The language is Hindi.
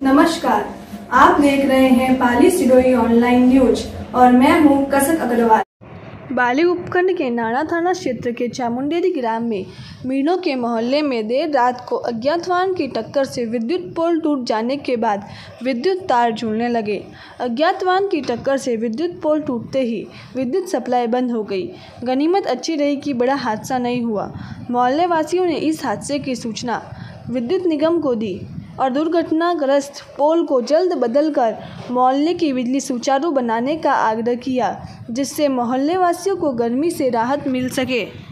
नमस्कार। आप देख रहे हैं पाली सिरोही ऑनलाइन न्यूज़ और मैं हूँ कसक अग्रवाल। बाली उपखंड के नाना थाना क्षेत्र के चामुंडेरी ग्राम में मीनों के मोहल्ले में देर रात को अज्ञात वाहन की टक्कर से विद्युत पोल टूट जाने के बाद विद्युत तार झूलने लगे। अज्ञात वाहन की टक्कर से विद्युत पोल टूटते ही विद्युत सप्लाई बंद हो गई। गनीमत अच्छी रही कि बड़ा हादसा नहीं हुआ। मोहल्ले वासियों ने इस हादसे की सूचना विद्युत निगम को दी। और दुर्घटनाग्रस्त पोल को जल्द बदलकर मोहल्ले की बिजली सुचारू बनाने का आग्रह किया, जिससे मोहल्लेवासियों को गर्मी से राहत मिल सके।